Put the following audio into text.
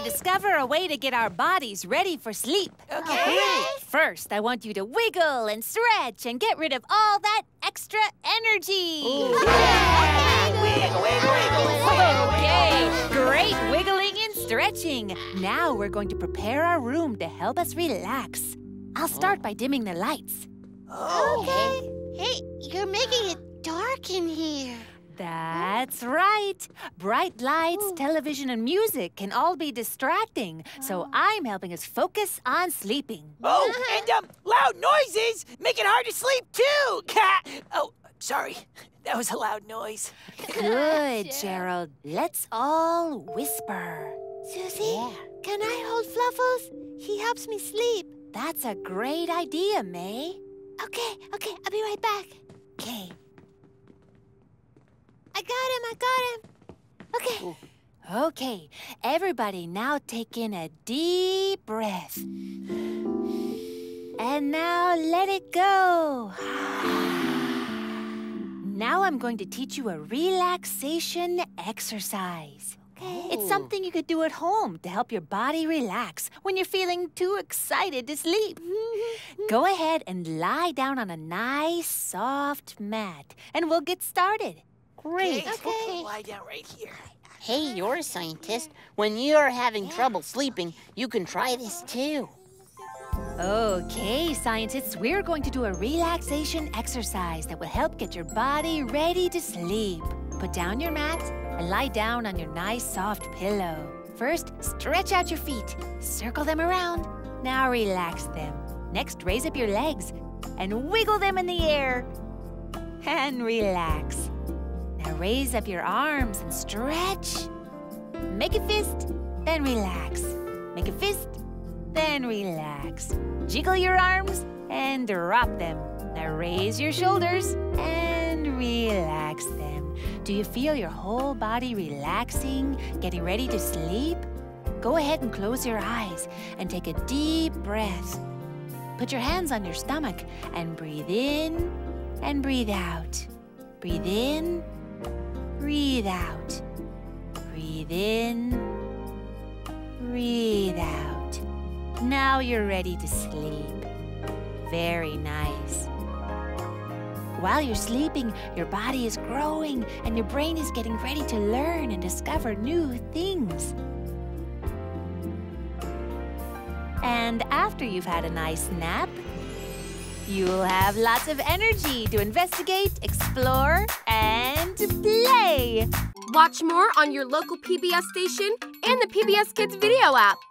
to discover a way to get our bodies ready for sleep. Okay. First, I want you to wiggle and stretch and get rid of all that extra energy. Wiggle, wiggle, wiggle, Okay, great wiggling and stretching. Now we're going to prepare our room to help us relax. I'll start by dimming the lights. Oh. Okay. Hey, you're making it dark in here. That's right. Bright lights, television, and music can all be distracting. So I'm helping us focus on sleeping. Oh, and um, loud noises make it hard to sleep too. oh, sorry. That was a loud noise. Good, Gerald. Let's all whisper. Susie, can I hold Fluffles? He helps me sleep. That's a great idea, May. Okay, okay, I'll be right back. Okay. I got him, got him. Okay. Okay, everybody now take in a deep breath. And now let it go. Now I'm going to teach you a relaxation exercise. Okay. It's something you could do at home to help your body relax when you're feeling too excited to sleep. Mm-hmm. Go ahead and lie down on a nice, soft mat, and we'll get started. Great. Okay. Lie down right here. Hey, you're a scientist. When you're having trouble sleeping, you can try this too. Okay, scientists, we're going to do a relaxation exercise that will help get your body ready to sleep. Put down your mat and lie down on your nice soft pillow. First, stretch out your feet, circle them around. Now relax them. Next, raise up your legs and wiggle them in the air. And relax. Now raise up your arms and stretch. Make a fist, then relax. Make a fist, then relax. Jiggle your arms and drop them. Now raise your shoulders and relax them. Do you feel your whole body relaxing, getting ready to sleep? Go ahead and close your eyes and take a deep breath. Put your hands on your stomach and breathe in and breathe out. Breathe in, breathe out. Breathe in, breathe out. Now you're ready to sleep. Very nice. While you're sleeping, your body is growing and your brain is getting ready to learn and discover new things. And after you've had a nice nap, you'll have lots of energy to investigate, explore, and play. Watch more on your local PBS station and the PBS Kids video app.